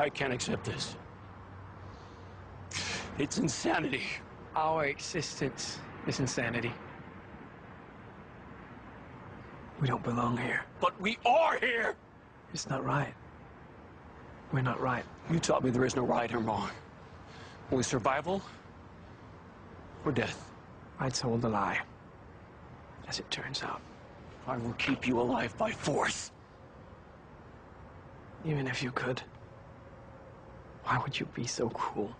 I can't accept this. It's insanity. Our existence is insanity. We don't belong here. But we are here! It's not right. We're not right. You taught me there is no right or wrong. Only survival or death. I told a lie. As it turns out. I will keep you alive by force. Even if you could. Why would you be so cruel?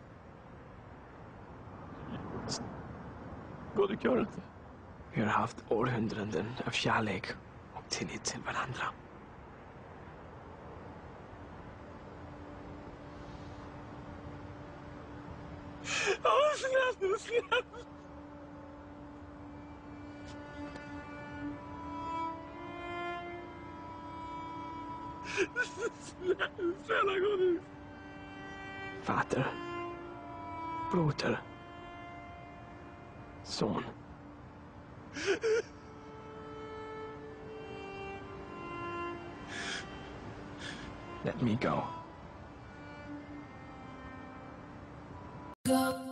Inte. Vi har haft århundraden av kärlek och tillit till varandra. Åh, snälla, snälla. Snälla, snälla gå nu. Fader. Broder. Son. Let me go. Go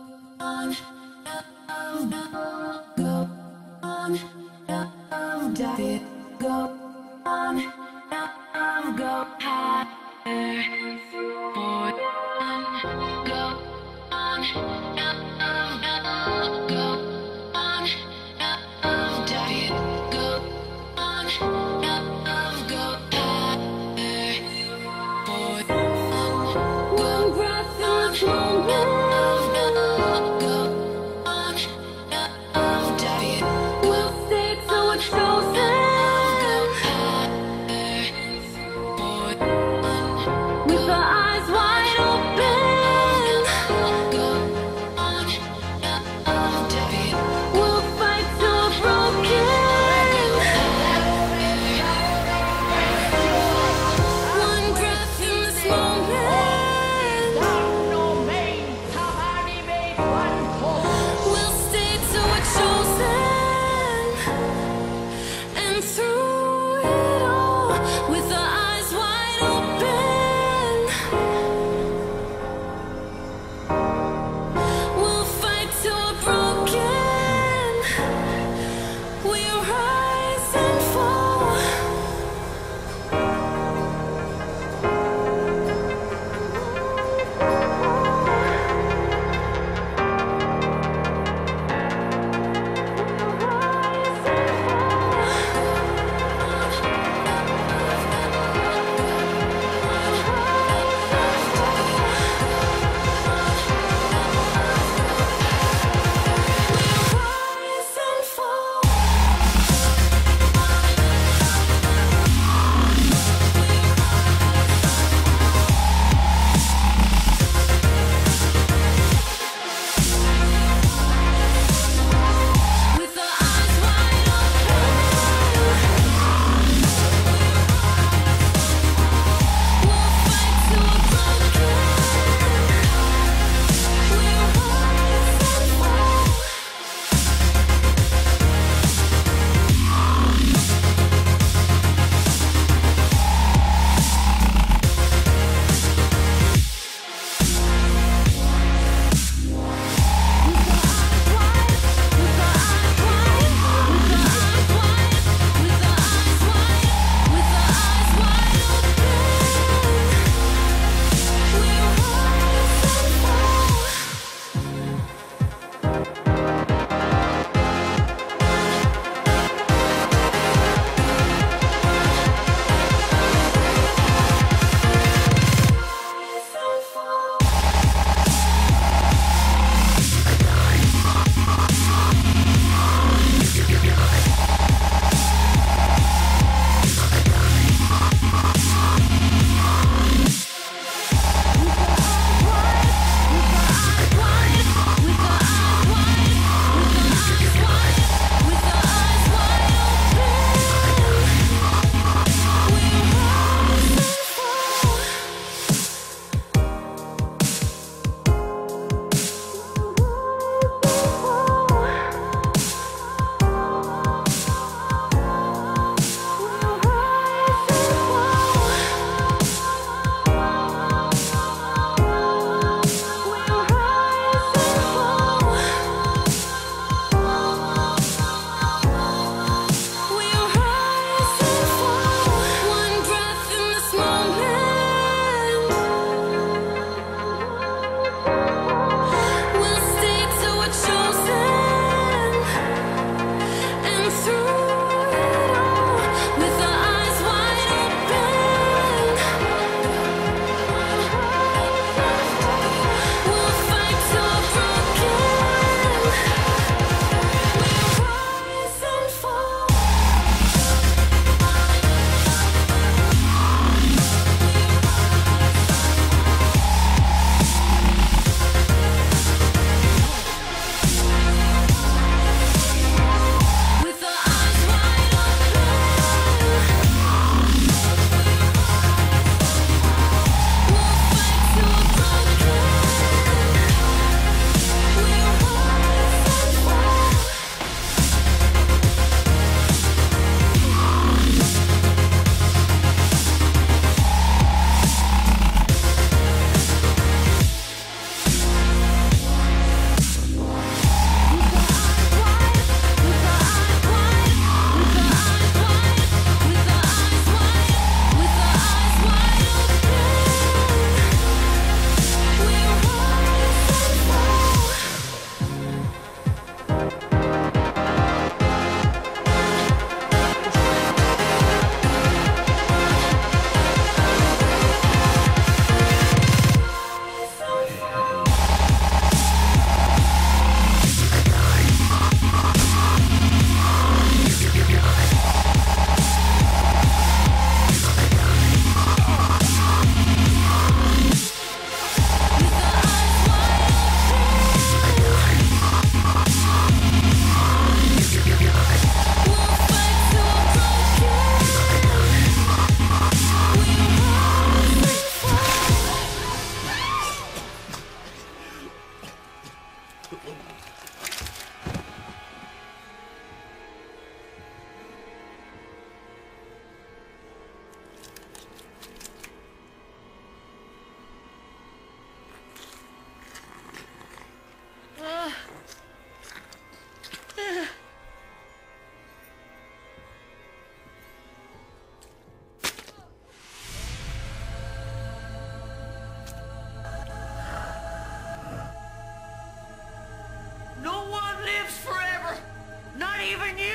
Иване!